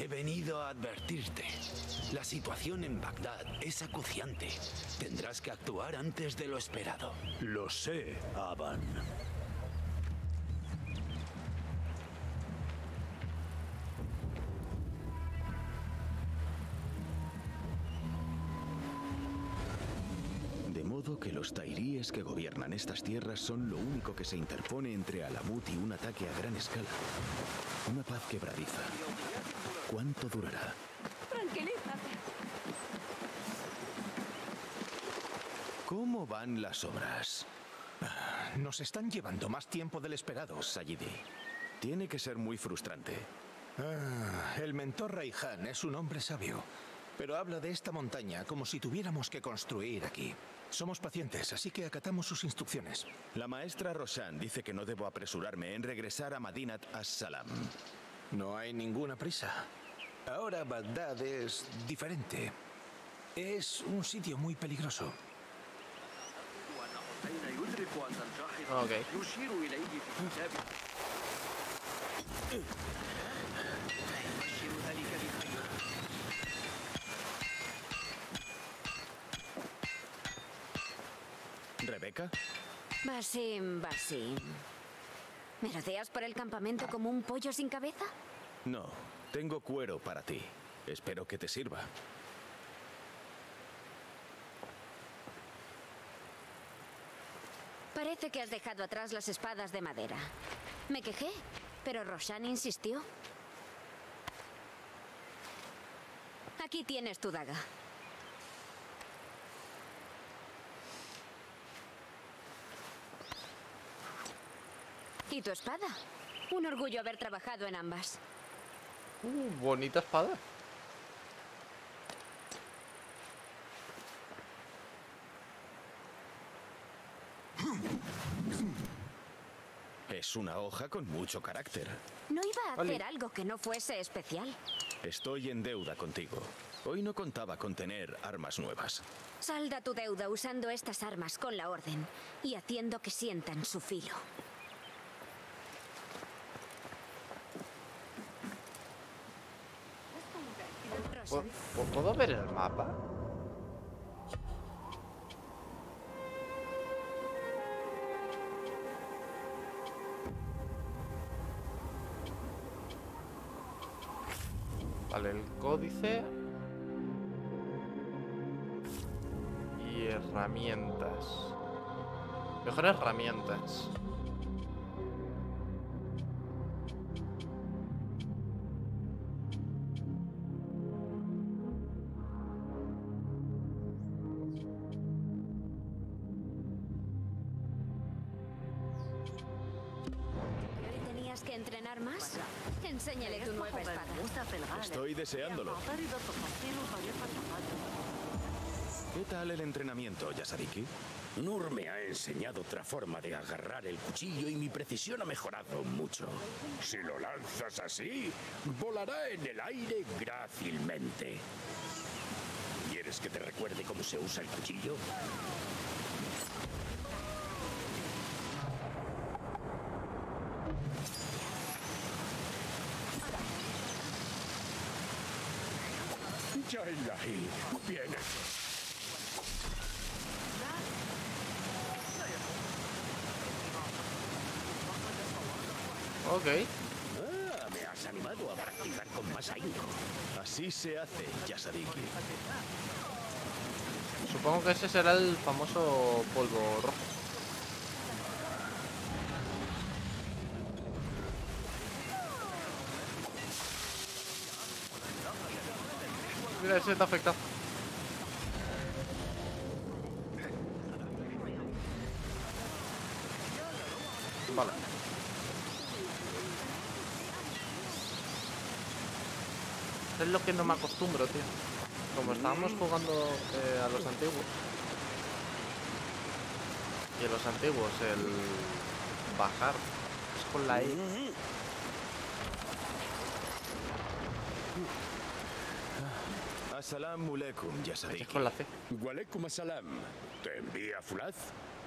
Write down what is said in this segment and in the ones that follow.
He venido a advertirte. La situación en Bagdad es acuciante. Tendrás que actuar antes de lo esperado. Lo sé, Aban. De modo que los tairíes que gobiernan estas tierras son lo único que se interpone entre Alamut y un ataque a gran escala. Una paz quebradiza. ¿Cuánto durará? Tranquilízate. ¿Cómo van las obras? Nos están llevando más tiempo del esperado. Sayidi, tiene que ser muy frustrante. Ah, el mentor Raihan es un hombre sabio, pero habla de esta montaña como si tuviéramos que construir aquí. Somos pacientes, así que acatamos sus instrucciones. La maestra Roshan dice que no debo apresurarme en regresar a Madinat as-Salam. No hay ninguna prisa. Ahora Bagdad es diferente. Es un sitio muy peligroso. Ok. ¿Rebeca? Basim, Basim. ¿Me rodeas por el campamento como un pollo sin cabeza? No, tengo cuero para ti. Espero que te sirva. Parece que has dejado atrás las espadas de madera. Me quejé, pero Roshan insistió. Aquí tienes tu daga. ¿Y tu espada? Un orgullo haber trabajado en ambas. Uh, bonita espada. Es una hoja con mucho carácter. No iba a hacer algo que no fuese especial. Estoy en deuda contigo. Hoy no contaba con tener armas nuevas. Salda tu deuda usando estas armas con la orden y haciendo que sientan su filo. ¿Pu- pu- ¿Puedo ver el mapa? Vale, el códice. Y herramientas. Mejores herramientas. ¿Hoy tenías que entrenar más? Enséñale tu nueva espada. Estoy deseándolo. ¿Qué tal el entrenamiento, Yasariki? Nur me ha enseñado otra forma de agarrar el cuchillo y mi precisión ha mejorado mucho. Si lo lanzas así, volará en el aire grácilmente. ¿Quieres que te recuerde cómo se usa el cuchillo? Ya Ilahi, bien hecho. Ok. Ah, me has animado a practicar con más ahínco. Así se hace, Yasariki. Supongo que ese será el famoso polvo rojo. Mira, ese está afectado. Vale. Es lo que no me acostumbro, tío. Como estábamos jugando eh, a los antiguos. Y en los antiguos el bajar es con la E. Assalamu alaikum, Yasariki. Es con la C. Assalam. ¿Te envía Fulaz?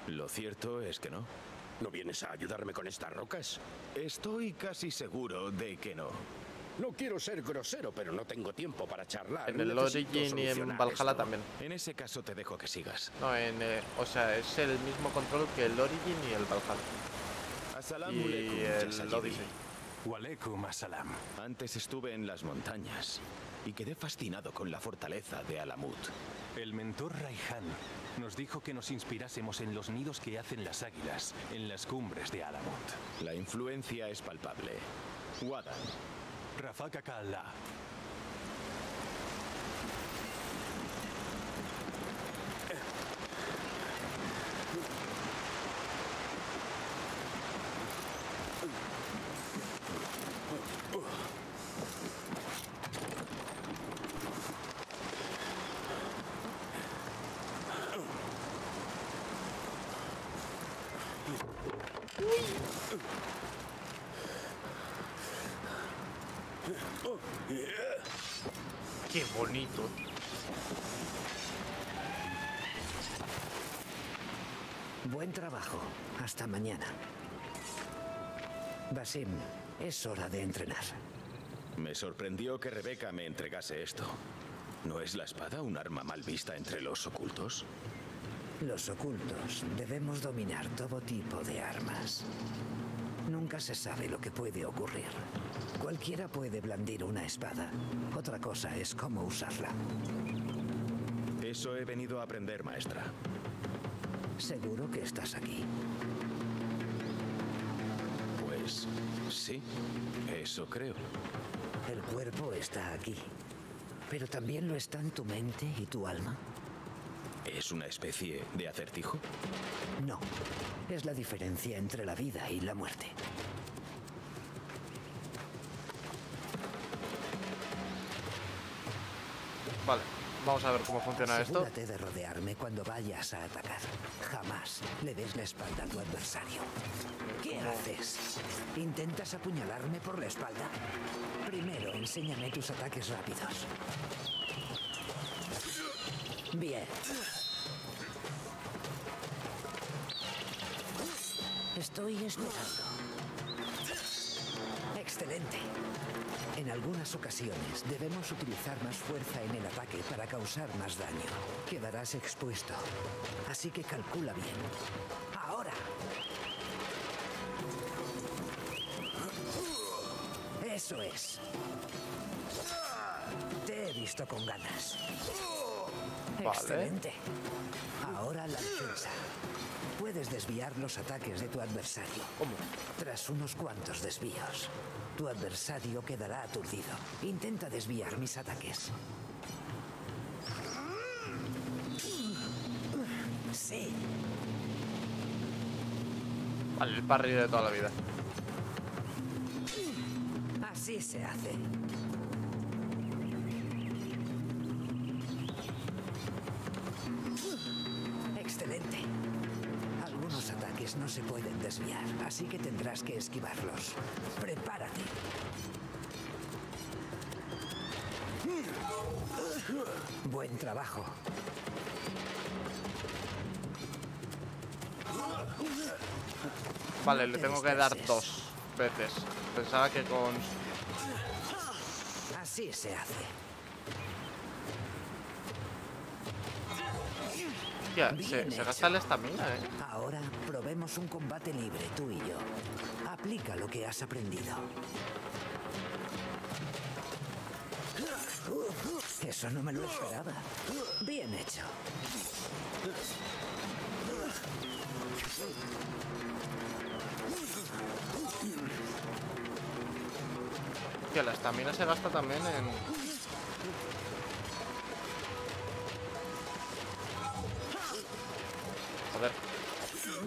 Lo cierto es que no. ¿No vienes a ayudarme con estas rocas? Estoy casi seguro de que no. No quiero ser grosero, pero no tengo tiempo para charlar. En el Origin y en Valhalla esto. también. En ese caso te dejo que sigas. No, en, eh, o sea, es el mismo control que el Origin y el Valhalla. Assalamu Y alaikum, ya el. Odyssey. Walaikum assalam. Antes estuve en las montañas y quedé fascinado con la fortaleza de Alamut. El mentor Raihan nos dijo que nos inspirásemos en los nidos que hacen las águilas en las cumbres de Alamut. La influencia es palpable. Wada, Rafaka. Qué bonito. Buen trabajo. Hasta mañana. Basim, es hora de entrenar. me sorprendió que Rebeca me entregase esto. ¿No es la espada un arma mal vista entre los ocultos? Los ocultos debemos dominar todo tipo de armas. Nunca se sabe lo que puede ocurrir. Cualquiera puede blandir una espada. Otra cosa es cómo usarla. Eso he venido a aprender, maestra. Seguro que estás aquí. Pues sí, eso creo. El cuerpo está aquí. Pero también lo están tu mente y tu alma. ¿Es una especie de acertijo? No. Es la diferencia entre la vida y la muerte. Vale, vamos a ver cómo funciona esto. Asegúrate de rodearme cuando vayas a atacar. Jamás le des la espalda a tu adversario. ¿Qué haces? ¿Intentas apuñalarme por la espalda? Primero, enséñame tus ataques rápidos. Bien. Estoy esperando. Excelente. En algunas ocasiones debemos utilizar más fuerza en el ataque para causar más daño. Quedarás expuesto. Así que calcula bien. Ahora. Eso es. Te he visto con ganas. Vale. Excelente. Ahora la defensa. Puedes desviar los ataques de tu adversario. ¿Cómo? Tras unos cuantos desvíos, tu adversario quedará aturdido. Intenta desviar mis ataques. Sí, Vale, el parry de toda la vida. así se hace. Ataques no se pueden desviar, así que tendrás que esquivarlos. Prepárate. Buen trabajo. Vale, le te tengo que dar dos veces. Pensaba que con... Así se hace. Hostia, se, se gasta la estamina, ¿eh? Ahora un combate libre, tú y yo. Aplica lo que has aprendido. Eso no me lo esperaba. Bien hecho. Hostia, la estamina se gasta también en...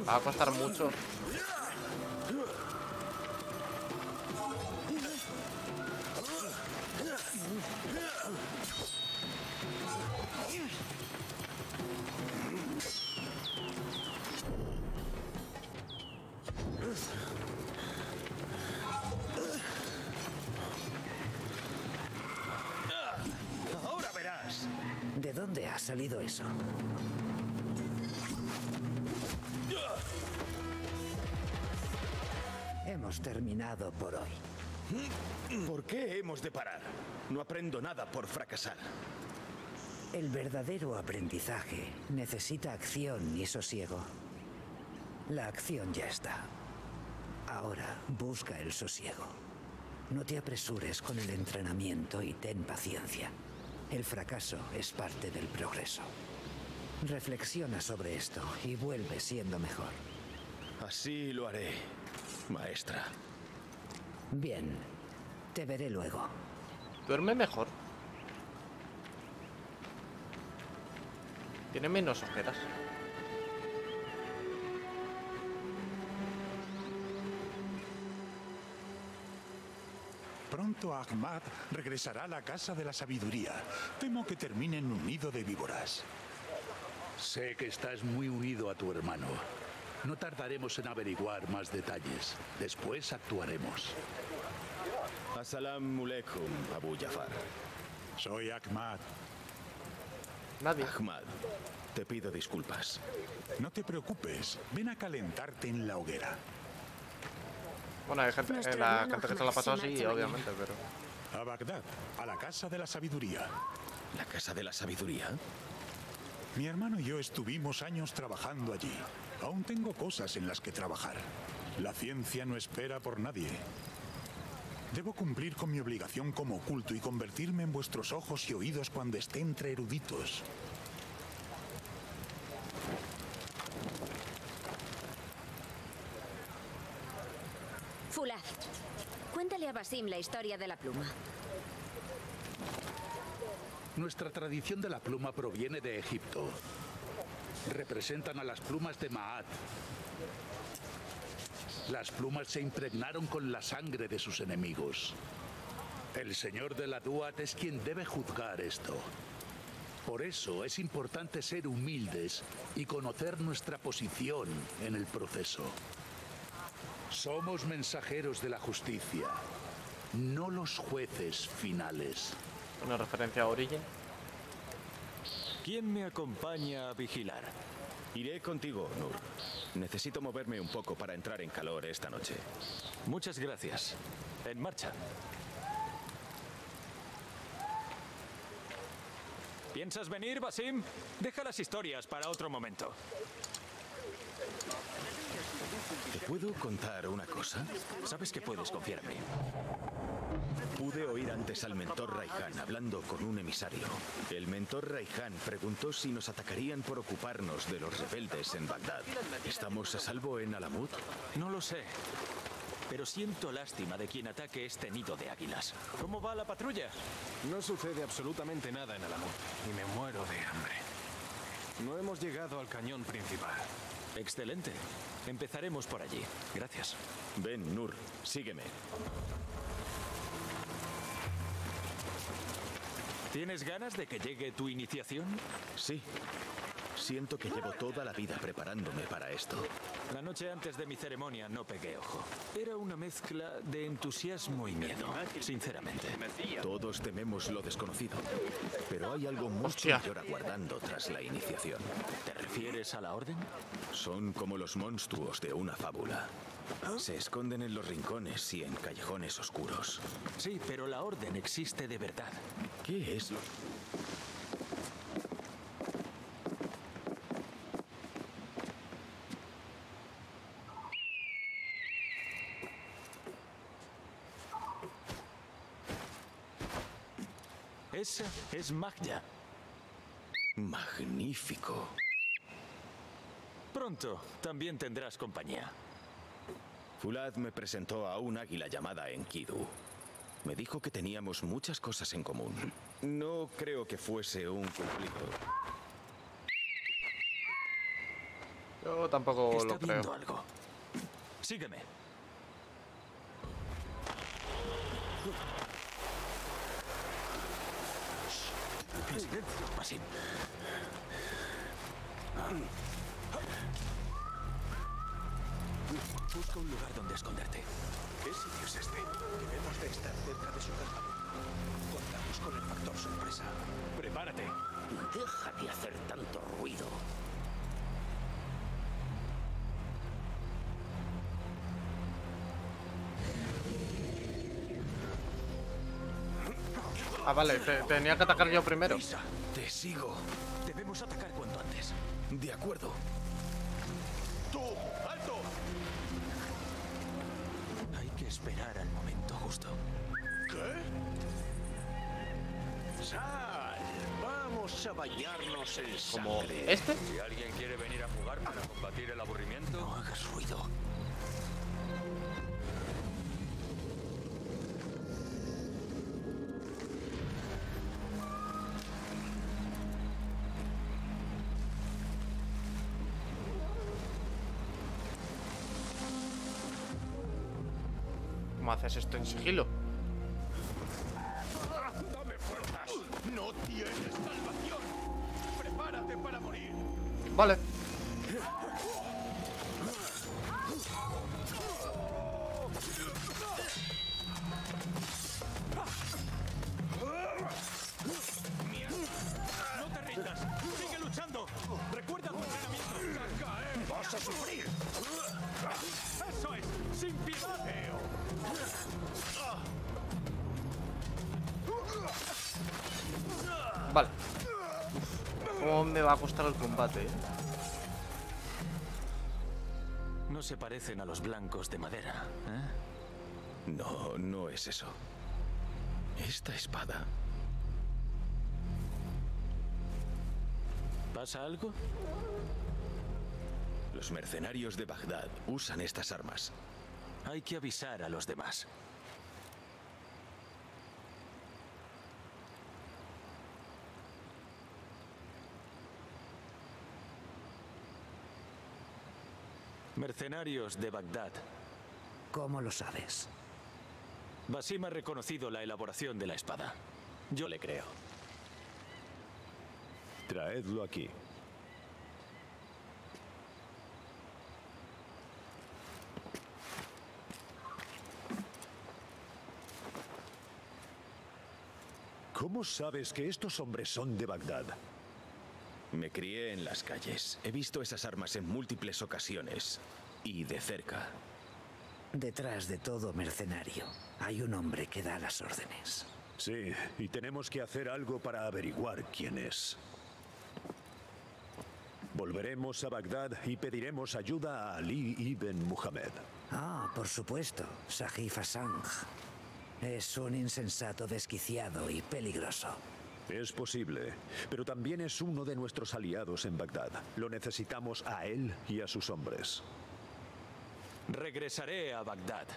Va a costar mucho. Ahora verás. ¿De dónde ha salido eso? Hemos terminado por hoy. ¿Por qué hemos de parar? No aprendo nada por fracasar. El verdadero aprendizaje necesita acción y sosiego. La acción ya está. Ahora busca el sosiego. No te apresures con el entrenamiento y ten paciencia. El fracaso es parte del progreso. Reflexiona sobre esto y vuelve siendo mejor. Así lo haré, maestra. Bien, te veré luego. Duerme mejor. Tiene menos ojeras. Pronto Ahmad regresará a la Casa de la Sabiduría. Temo que termine en un nido de víboras. Sé que estás muy unido a tu hermano. No tardaremos en averiguar más detalles. Después actuaremos. Assalamu alaikum, Abu Jafar. Soy Ahmad. Nadie. Ahmad, te pido disculpas. No te preocupes. Ven a calentarte en la hoguera. Bueno, hay gente, eh, la gente que se la se así, obviamente, pero... A Bagdad, a la Casa de la Sabiduría. ¿La Casa de la Sabiduría? Mi hermano y yo estuvimos años trabajando allí. Aún tengo cosas en las que trabajar. La ciencia no espera por nadie. Debo cumplir con mi obligación como oculto y convertirme en vuestros ojos y oídos cuando esté entre eruditos. Fulad, cuéntale a Basim la historia de la pluma. Nuestra tradición de la pluma proviene de Egipto. Representan a las plumas de Maat. Las plumas se impregnaron con la sangre de sus enemigos. El señor de la Duat es quien debe juzgar esto. Por eso es importante ser humildes y conocer nuestra posición en el proceso. Somos mensajeros de la justicia, no los jueces finales. Una referencia a Origin. ¿Quién me acompaña a vigilar? Iré contigo, Nur. Necesito moverme un poco para entrar en calor esta noche. Muchas gracias. En marcha. ¿Piensas venir, Basim? Deja las historias para otro momento. ¿Te puedo contar una cosa? Sabes que puedes confiar en mí. Pude oír antes al mentor Raihan hablando con un emisario. El mentor Raihan preguntó si nos atacarían por ocuparnos de los rebeldes en Bagdad. ¿Estamos a salvo en Alamut? No lo sé. Pero siento lástima de quien ataque este nido de águilas. ¿Cómo va la patrulla? No sucede absolutamente nada en Alamut y me muero de hambre. No hemos llegado al cañón principal. Excelente. Empezaremos por allí. Gracias. Ven, Nur, sígueme. ¿Tienes ganas de que llegue tu iniciación? Sí. Siento que llevo toda la vida preparándome para esto. La noche antes de mi ceremonia no pegué ojo. Era una mezcla de entusiasmo y miedo, sinceramente. Todos tememos lo desconocido, pero hay algo mucho Hostia. mayor aguardando tras la iniciación. ¿Te refieres a la orden? Son como los monstruos de una fábula. Se esconden en los rincones y en callejones oscuros. Sí, pero la orden existe de verdad. ¿Qué es lo Esa es magia. magnífico? Pronto también tendrás compañía. Fulad me presentó a un águila llamada Enkidu. Me dijo que teníamos muchas cosas en común. No creo que fuese un cumplido. Yo tampoco Está lo viendo creo. algo. Sígueme. En silencio, Busca un lugar donde esconderte. ¿Qué sitio es este? Debemos de estar cerca de su campamento. Contamos con el factor sorpresa. Prepárate. Deja de hacer tanto ruido. Ah, vale, te- tenía que atacar yo primero. Lisa, te sigo. Debemos atacar cuanto antes. De acuerdo. ¡Tú! Que esperar al momento justo. ¿Qué? ¡Sal! Vamos a bañarnos en Como sangre. este. Si alguien quiere venir a jugar para combatir el aburrimiento, No hagas ruido. ¿Cómo haces esto en sigilo? ¡Dame fuerzas! ¡No tienes salvación! ¡Prepárate para morir! Vale. Vale. ¿Cómo me va a costar el combate? eh? No se parecen a los blancos de madera, ¿eh? No, no es eso. Esta espada. ¿Pasa algo? Los mercenarios de Bagdad usan estas armas. Hay que avisar a los demás. Mercenarios de Bagdad. ¿Cómo lo sabes? Basim ha reconocido la elaboración de la espada. Yo le creo. Traedlo aquí. ¿Cómo sabes que estos hombres son de Bagdad? Me crié en las calles. He visto esas armas en múltiples ocasiones. Y de cerca. Detrás de todo mercenario hay un hombre que da las órdenes. Sí, y tenemos que hacer algo para averiguar quién es. Volveremos a Bagdad y pediremos ayuda a Ali ibn Muhammad. Ah, por supuesto, Sahif Assange. Es un insensato desquiciado y peligroso. Es posible, pero también es uno de nuestros aliados en Bagdad. Lo necesitamos a él y a sus hombres. Regresaré a Bagdad.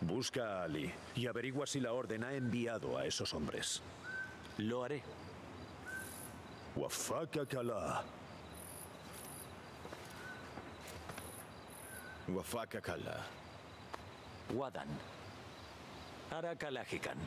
Busca a Ali y averigua si la orden ha enviado a esos hombres. Lo haré. Wafaka Allah. Wafaka Kalla. Wadan. Arakalajikan.